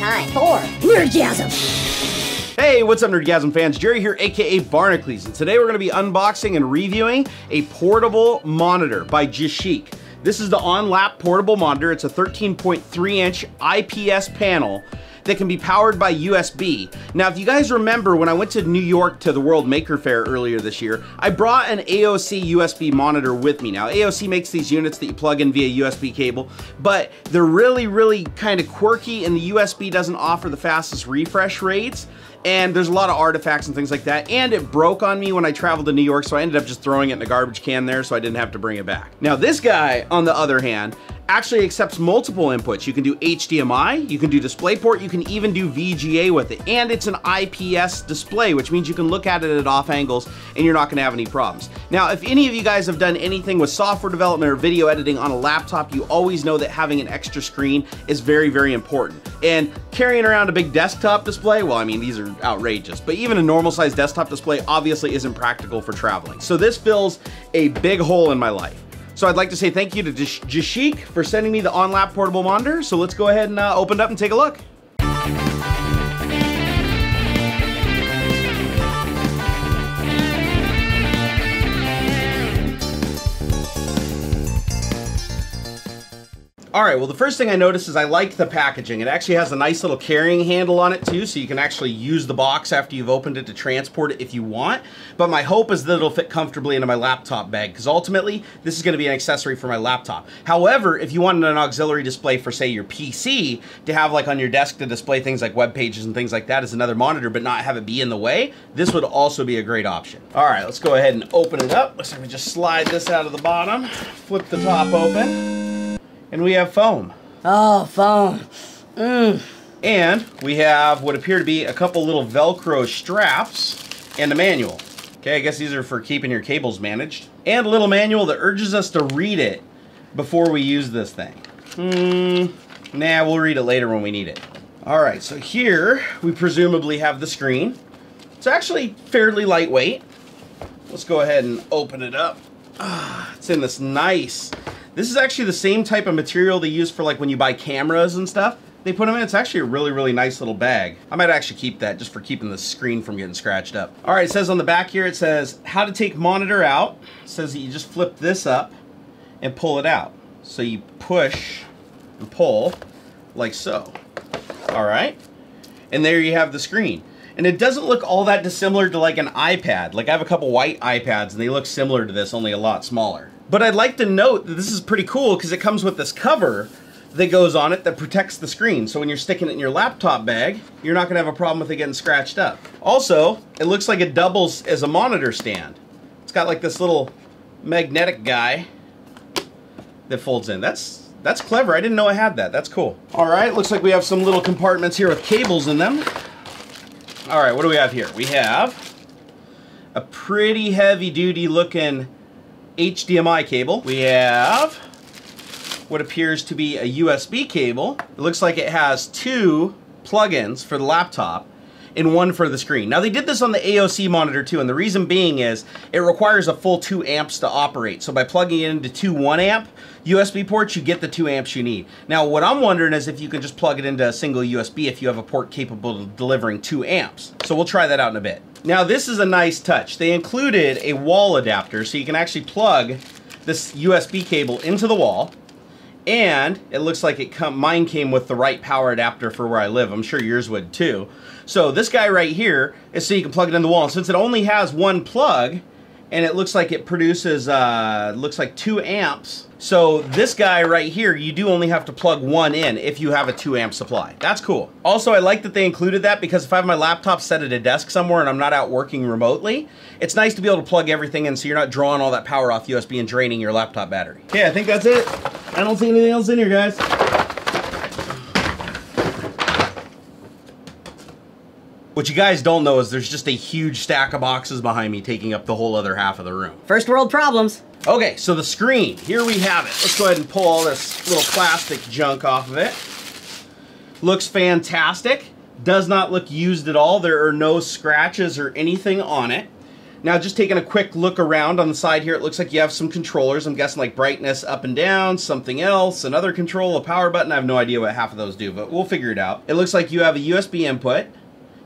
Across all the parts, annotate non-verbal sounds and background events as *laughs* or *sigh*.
time for Nerdgasm. Hey, what's up, Nerdgasm fans? Jerry here, aka Barnacules, and today we're to be unboxing and reviewing a portable monitor by GeChic. This is the OnLap portable monitor. It's a 13.3 inch IPS panel that can be powered by USB. Now, if you guys remember when I went to New York to the World Maker Faire earlier this year, I brought an AOC USB monitor with me. Now, AOC makes these units that you plug in via USB cable, but they're really, really kind of quirky and the USB doesn't offer the fastest refresh rates and there's a lot of artifacts and things like that. And it broke on me when I traveled to New York, so I ended up just throwing it in a garbage can there so I didn't have to bring it back. Now this guy, on the other hand, actually accepts multiple inputs. You can do HDMI, you can do DisplayPort, you can even do VGA with it. And it's an IPS display, which means you can look at it at off angles and you're not gonna have any problems. Now, if any of you guys have done anything with software development or video editing on a laptop, you always know that having an extra screen is very, very important. And carrying around a big desktop display, well, I mean, these are outrageous, but even a normal size desktop display obviously isn't practical for traveling. So this fills a big hole in my life. So I'd like to say thank you to GeChic for sending me the OnLap portable monitor. So let's go ahead and uh, open it up and take a look. All right, well, the first thing I noticed is I like the packaging. It actually has a nice little carrying handle on it too, so you can actually use the box after you've opened it to transport it if you want. But my hope is that it'll fit comfortably into my laptop bag, because ultimately, this is gonna be an accessory for my laptop. However, if you wanted an auxiliary display for, say, your PC, to have like on your desk to display things like web pages and things like that as another monitor, but not have it be in the way, this would also be a great option. All right, let's go ahead and open it up. Looks like we just slide this out of the bottom, flip the top open. And we have foam. Oh, foam. Mmm. And we have what appear to be a couple little Velcro straps and a manual. Okay, I guess these are for keeping your cables managed. And a little manual that urges us to read it before we use this thing. Hmm, nah, we'll read it later when we need it. All right, so here we presumably have the screen. It's actually fairly lightweight. Let's go ahead and open it up. Ah, it's in this nice this is actually the same type of material they use for like when you buy cameras and stuff. They put them in, it's actually a really, really nice little bag. I might actually keep that just for keeping the screen from getting scratched up. All right, it says on the back here, it says how to take monitor out. It says that you just flip this up and pull it out. So you push and pull like so. All right, and there you have the screen. And it doesn't look all that dissimilar to like an iPad. Like I have a couple white iPads and they look similar to this, only a lot smaller. But I'd like to note that this is pretty cool because it comes with this cover that goes on it that protects the screen. So when you're sticking it in your laptop bag, you're not gonna have a problem with it getting scratched up. Also, it looks like it doubles as a monitor stand. It's got like this little magnetic guy that folds in. That's that's clever. I didn't know I had that. That's cool. All right, looks like we have some little compartments here with cables in them. All right, what do we have here? We have a pretty heavy duty looking HDMI cable. We have what appears to be a USB cable. It looks like it has two plugins for the laptop and one for the screen. Now they did this on the AOC monitor too, and the reason being is it requires a full two amps to operate. So by plugging it into two one amp USB ports, you get the two amps you need. Now what I'm wondering is if you can just plug it into a single USB if you have a port capable of delivering two amps. So we'll try that out in a bit. Now this is a nice touch. They included a wall adapter so you can actually plug this USB cable into the wall and it looks like it come, mine came with the right power adapter for where I live. I'm sure yours would too. So this guy right here is so you can plug it in the wall. And since it only has one plug, and it looks like it produces, uh, looks like two amps. So this guy right here, you do only have to plug one in if you have a two amp supply. That's cool. Also, I like that they included that because if I have my laptop set at a desk somewhere and I'm not out working remotely, it's nice to be able to plug everything in so you're not drawing all that power off USB and draining your laptop battery. Okay, I think that's it. I don't see anything else in here, guys. What you guys don't know is there's just a huge stack of boxes behind me taking up the whole other half of the room. First world problems. Okay, so the screen, here we have it. Let's go ahead and pull all this little plastic junk off of it. Looks fantastic. Does not look used at all. There are no scratches or anything on it. Now, just taking a quick look around on the side here, it looks like you have some controllers. I'm guessing like brightness up and down, something else, another control, a power button. I have no idea what half of those do, but we'll figure it out. It looks like you have a USB input,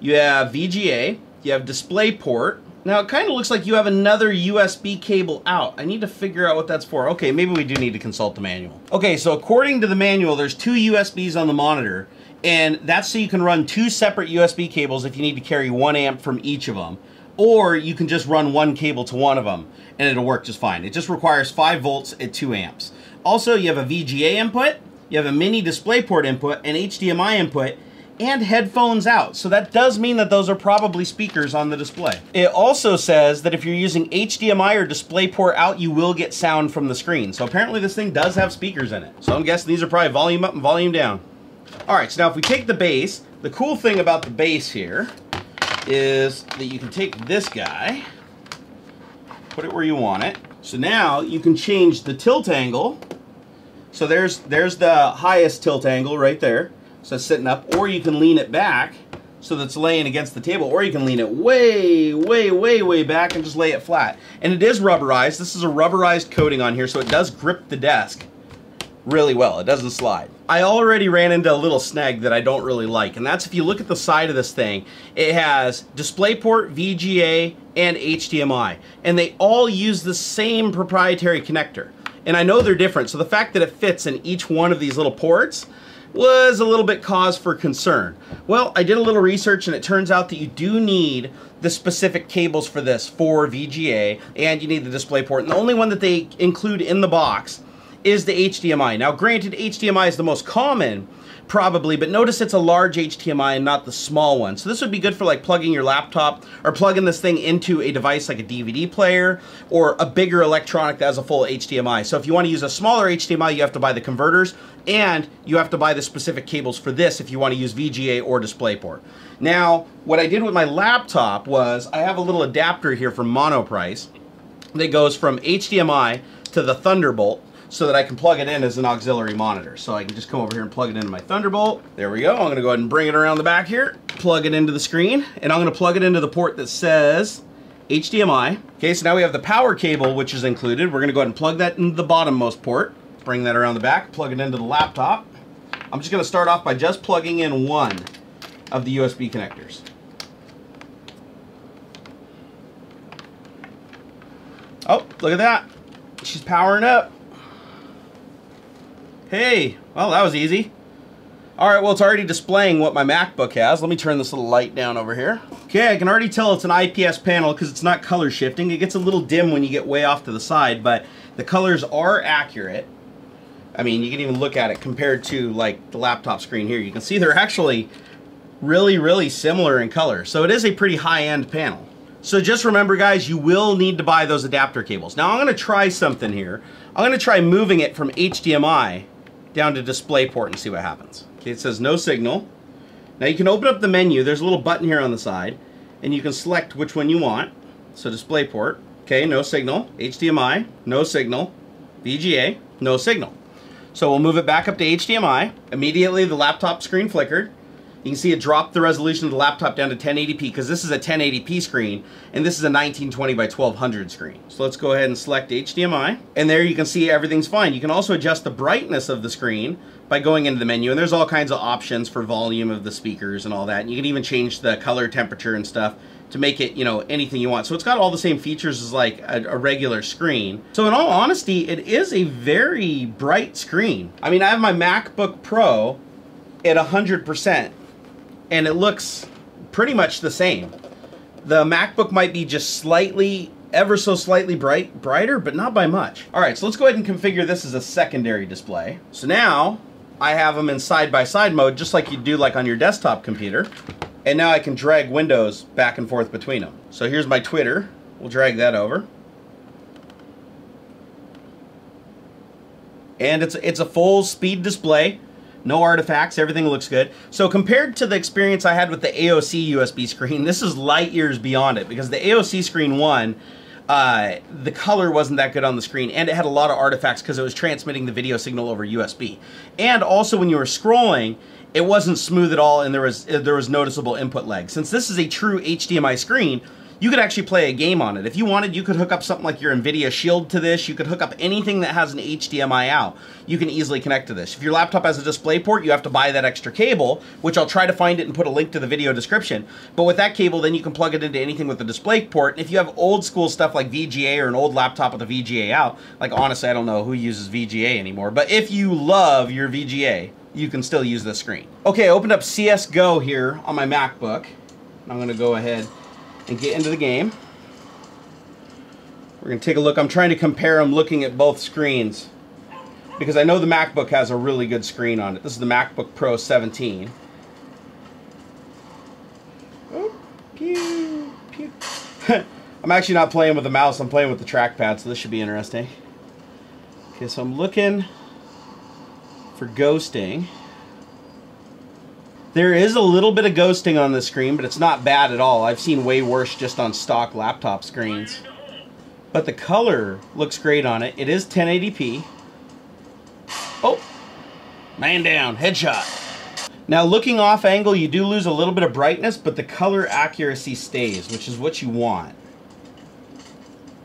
you have VGA, you have DisplayPort. Now, it kind of looks like you have another USB cable out. I need to figure out what that's for. Okay, maybe we do need to consult the manual. Okay, so according to the manual, there's two USBs on the monitor, and that's so you can run two separate USB cables if you need to carry one amp from each of them or you can just run one cable to one of them and it'll work just fine. It just requires 5 volts at 2 amps. Also, you have a VGA input, you have a mini DisplayPort input, an HDMI input, and headphones out. So that does mean that those are probably speakers on the display. It also says that if you're using HDMI or DisplayPort out, you will get sound from the screen. So apparently this thing does have speakers in it. So I'm guessing these are probably volume up and volume down. All right, so now if we take the base, the cool thing about the base here is that you can take this guy, put it where you want it. So now you can change the tilt angle. So there's there's the highest tilt angle right there. So it's sitting up, or you can lean it back so that's laying against the table, or you can lean it way, way, way, way back and just lay it flat. And it is rubberized. This is a rubberized coating on here, so it does grip the desk really well. It doesn't slide. I already ran into a little snag that I don't really like, and that's if you look at the side of this thing, it has DisplayPort, VGA, and HDMI, and they all use the same proprietary connector. And I know they're different, so the fact that it fits in each one of these little ports was a little bit cause for concern. Well, I did a little research and it turns out that you do need the specific cables for this for VGA and you need the DisplayPort. And the only one that they include in the box is the HDMI. Now granted, HDMI is the most common, probably, but notice it's a large HDMI and not the small one. So this would be good for like plugging your laptop or plugging this thing into a device like a DVD player or a bigger electronic that has a full HDMI. So if you want to use a smaller HDMI, you have to buy the converters and you have to buy the specific cables for this if you want to use VGA or DisplayPort. Now, what I did with my laptop was I have a little adapter here from Monoprice that goes from HDMI to the Thunderbolt so that I can plug it in as an auxiliary monitor. So I can just come over here and plug it into my Thunderbolt. There we go. I'm gonna go ahead and bring it around the back here, plug it into the screen, and I'm gonna plug it into the port that says HDMI. Okay, so now we have the power cable, which is included. We're gonna go ahead and plug that into the bottommost port, bring that around the back, plug it into the laptop. I'm just gonna start off by just plugging in one of the USB connectors. Oh, look at that. She's powering up. Hey, well that was easy. Alright, well it's already displaying what my MacBook has. Let me turn this little light down over here. Okay, I can already tell it's an IPS panel because it's not color shifting. It gets a little dim when you get way off to the side, but the colors are accurate. I mean, you can even look at it compared to like the laptop screen here. You can see they're actually really, really similar in color. So it is a pretty high-end panel. So just remember guys, you will need to buy those adapter cables. Now I'm gonna try something here. I'm gonna try moving it from HDMI down to DisplayPort and see what happens. Okay, it says no signal. Now you can open up the menu. There's a little button here on the side, and you can select which one you want. So DisplayPort, okay, no signal. HDMI, no signal. VGA, no signal. So we'll move it back up to HDMI. Immediately the laptop screen flickered. You can see it dropped the resolution of the laptop down to 1080p because this is a 1080p screen and this is a 1920 by 1200 screen. So let's go ahead and select HDMI and there you can see everything's fine. You can also adjust the brightness of the screen by going into the menu and there's all kinds of options for volume of the speakers and all that. And you can even change the color temperature and stuff to make it, you know, anything you want. So it's got all the same features as like a, a, regular screen. So in all honesty, it is a very bright screen. I mean, I have my MacBook Pro at 100% and it looks pretty much the same. The MacBook might be just slightly, ever so slightly bright, brighter, but not by much. All right, so let's go ahead and configure this as a secondary display. So now I have them in side-by-side -side mode, just like you do like on your desktop computer. And now I can drag windows back and forth between them. So here's my Twitter. We'll drag that over. And it's, it's a full speed display no artifacts, everything looks good. So compared to the experience I had with the AOC USB screen, this is light years beyond it because the AOC screen one, uh, the color wasn't that good on the screen and it had a lot of artifacts because it was transmitting the video signal over USB. And also when you were scrolling, it wasn't smooth at all and there was there was noticeable input lag. Since this is a true HDMI screen, you could actually play a game on it. If you wanted, you could hook up something like your NVIDIA Shield to this. You could hook up anything that has an HDMI out. You can easily connect to this. If your laptop has a display port, you have to buy that extra cable, which I'll try to find it and put a link to the video description. But with that cable, then you can plug it into anything with a display port. And if you have old school stuff like VGA or an old laptop with a VGA out, like honestly, I don't know who uses VGA anymore, but if you love your VGA, you can still use the screen. Okay, I opened up CSGO here on my MacBook. I'm gonna go ahead and get into the game. We're going to take a look. I'm trying to compare them looking at both screens because I know the MacBook has a really good screen on it. This is the MacBook Pro 17. Oh, pew, pew. I'm actually not playing with the mouse. I'm playing with the trackpad, so this should be interesting. Okay, so I'm looking for ghosting. There is a little bit of ghosting on the screen, but it's not bad at all. I've seen way worse just on stock laptop screens. But the color looks great on it. It is 1080p. Oh, man down, headshot. Now looking off angle, you do lose a little bit of brightness, but the color accuracy stays, which is what you want.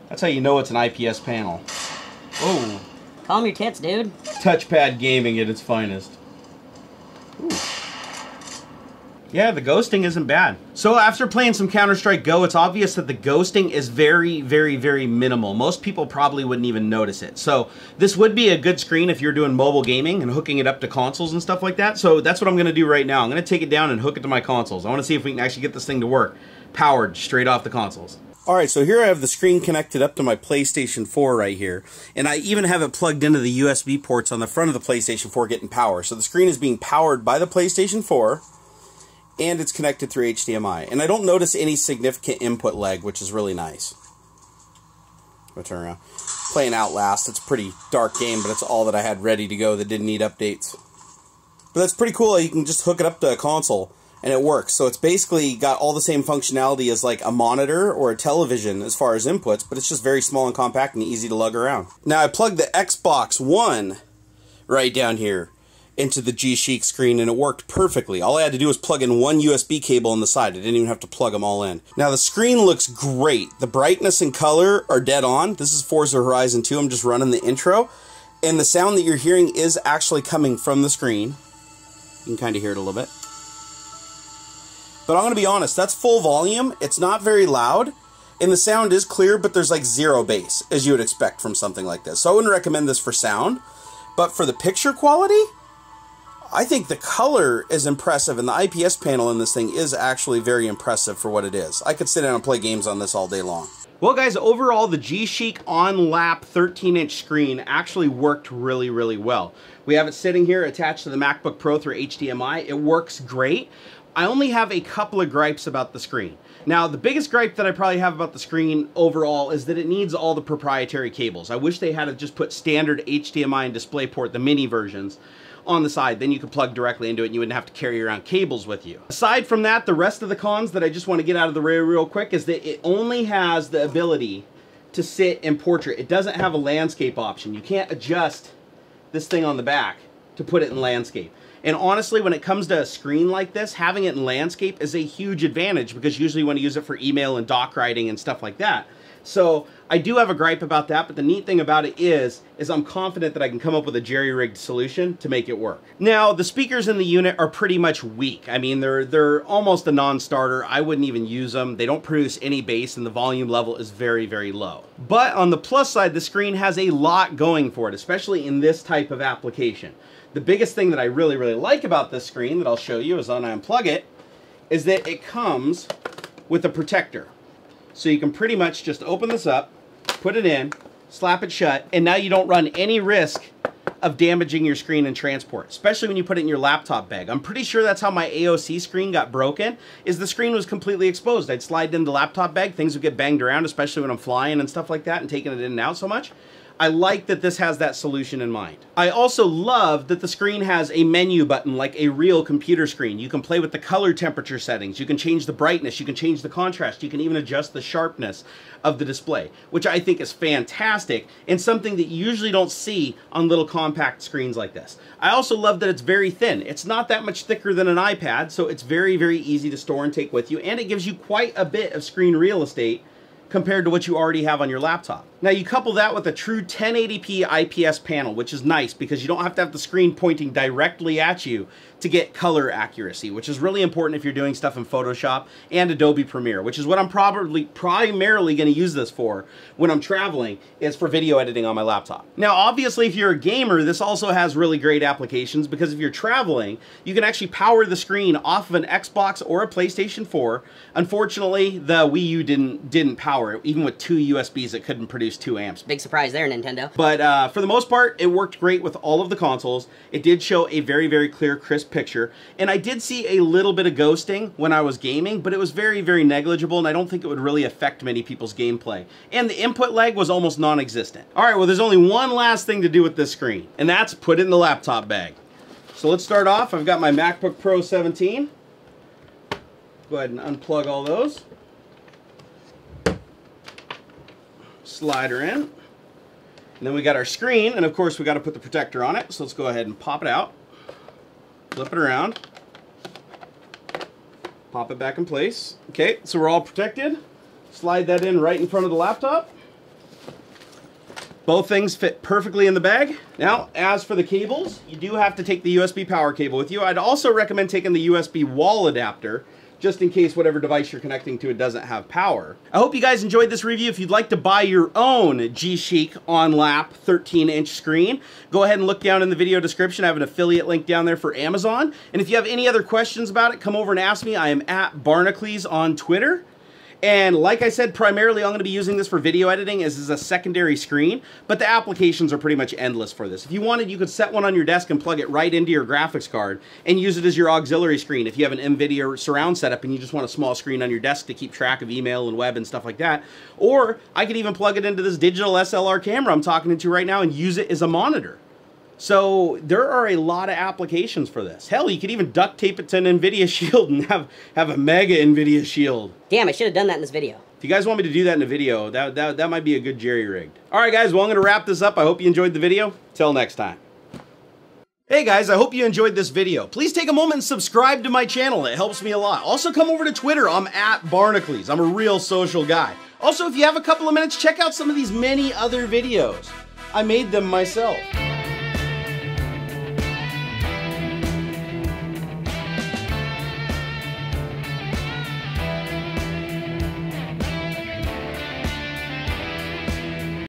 That's how you know it's an IPS panel. Oh. Calm your tits, dude. Touchpad gaming at its finest. Yeah, the ghosting isn't bad. So after playing some Counter-Strike Go, it's obvious that the ghosting is very, very, very minimal. Most people probably wouldn't even notice it. So this would be a good screen if you're doing mobile gaming and hooking it up to consoles and stuff like that. So that's what I'm gonna do right now. I'm gonna take it down and hook it to my consoles. I wanna see if we can actually get this thing to work. Powered straight off the consoles. All right, so here I have the screen connected up to my PlayStation 4 right here. And I even have it plugged into the USB ports on the front of the PlayStation 4 getting power. So the screen is being powered by the PlayStation 4 and it's connected through HDMI. And I don't notice any significant input lag, which is really nice. Go turn around. Playing Outlast, it's a pretty dark game, but it's all that I had ready to go that didn't need updates. But that's pretty cool. You can just hook it up to a console and it works. So it's basically got all the same functionality as like a monitor or a television as far as inputs, but it's just very small and compact and easy to lug around. Now I plugged the Xbox One right down here into the GeChic screen and it worked perfectly. All I had to do was plug in one USB cable on the side. I didn't even have to plug them all in. Now the screen looks great. The brightness and color are dead on. This is Forza Horizon 2. I'm just running the intro. And the sound that you're hearing is actually coming from the screen. You can kind of hear it a little bit. But I'm going to be honest, that's full volume. It's not very loud. And the sound is clear, but there's like zero bass, as you would expect from something like this. So I wouldn't recommend this for sound. But for the picture quality, I think the color is impressive, and the IPS panel in this thing is actually very impressive for what it is. I could sit down and play games on this all day long. Well guys, overall the GeChic on-lap 13-inch screen actually worked really, really well. We have it sitting here attached to the MacBook Pro through HDMI. It works great. I only have a couple of gripes about the screen. Now, the biggest gripe that I probably have about the screen overall is that it needs all the proprietary cables. I wish they had just put standard HDMI and DisplayPort, the mini versions, on the side. Then you could plug directly into it and you wouldn't have to carry around cables with you. Aside from that, the rest of the cons that I just want to get out of the way real quick is that it only has the ability to sit in portrait. It doesn't have a landscape option. You can't adjust this thing on the back to put it in landscape. And honestly, when it comes to a screen like this, having it in landscape is a huge advantage because usually you want to use it for email and doc writing and stuff like that. So I do have a gripe about that, but the neat thing about it is, is I'm confident that I can come up with a jerry-rigged solution to make it work. Now, the speakers in the unit are pretty much weak. I mean, they're, they're almost a non-starter. I wouldn't even use them. They don't produce any bass and the volume level is very, very low. But on the plus side, the screen has a lot going for it, especially in this type of application. The biggest thing that I really, really like about this screen that I'll show you as I unplug it is that it comes with a protector. So you can pretty much just open this up, put it in, slap it shut, and now you don't run any risk of damaging your screen in transport, especially when you put it in your laptop bag. I'm pretty sure that's how my AOC screen got broken, is the screen was completely exposed. I'd slide in the laptop bag, things would get banged around, especially when I'm flying and stuff like that and taking it in and out so much. I like that this has that solution in mind. I also love that the screen has a menu button like a real computer screen. You can play with the color temperature settings, you can change the brightness, you can change the contrast, you can even adjust the sharpness of the display, which I think is fantastic and something that you usually don't see on little compact screens like this. I also love that it's very thin. It's not that much thicker than an iPad, so it's very, very easy to store and take with you, and it gives you quite a bit of screen real estate compared to what you already have on your laptop. Now you couple that with a true 1080p IPS panel, which is nice because you don't have to have the screen pointing directly at you to get color accuracy, which is really important if you're doing stuff in Photoshop and Adobe Premiere, which is what I'm probably primarily going to use this for when I'm traveling, is for video editing on my laptop. Now, obviously, if you're a gamer, this also has really great applications because if you're traveling, you can actually power the screen off of an Xbox or a PlayStation 4. Unfortunately, the Wii U didn't didn't power it. Even with two USBs, it couldn't produce two amps. Big surprise there, Nintendo. But uh, for the most part, it worked great with all of the consoles. It did show a very, very clear, crisp picture. And I did see a little bit of ghosting when I was gaming, but it was very, very negligible, and I don't think it would really affect many people's gameplay. And the input lag was almost non-existent. All right, well, there's only one last thing to do with this screen, and that's put it in the laptop bag. So let's start off. I've got my MacBook Pro 17. Go ahead and unplug all those. Slide her in. And then we got our screen, and of course we got to put the protector on it. So let's go ahead and pop it out. Flip it around. Pop it back in place. Okay, so we're all protected. Slide that in right in front of the laptop. Both things fit perfectly in the bag. Now, as for the cables, you do have to take the USB power cable with you. I'd also recommend taking the USB wall adapter just in case whatever device you're connecting to it doesn't have power. I hope you guys enjoyed this review. If you'd like to buy your own GeChic on-lap 13-inch screen, go ahead and look down in the video description. I have an affiliate link down there for Amazon. And if you have any other questions about it, come over and ask me. I am at Barnacules on Twitter. And like I said, primarily I'm going to be using this for video editing as is a secondary screen, but the applications are pretty much endless for this. If you wanted, you could set one on your desk and plug it right into your graphics card and use it as your auxiliary screen. If you have an NVIDIA surround setup and you just want a small screen on your desk to keep track of email and web and stuff like that. Or I could even plug it into this digital SLR camera I'm talking into right now and use it as a monitor. So there are a lot of applications for this. Hell, you could even duct tape it to an NVIDIA *laughs* shield and have, have a mega NVIDIA shield. Damn, I should have done that in this video. If you guys want me to do that in a video, that, that, that might be a good jerry-rigged. All right, guys, well, I'm going to wrap this up. I hope you enjoyed the video. Till next time. Hey guys, I hope you enjoyed this video. Please take a moment and subscribe to my channel. It helps me a lot. Also come over to Twitter. I'm at Barnacules. I'm a real social guy. Also, if you have a couple of minutes, check out some of these many other videos. I made them myself.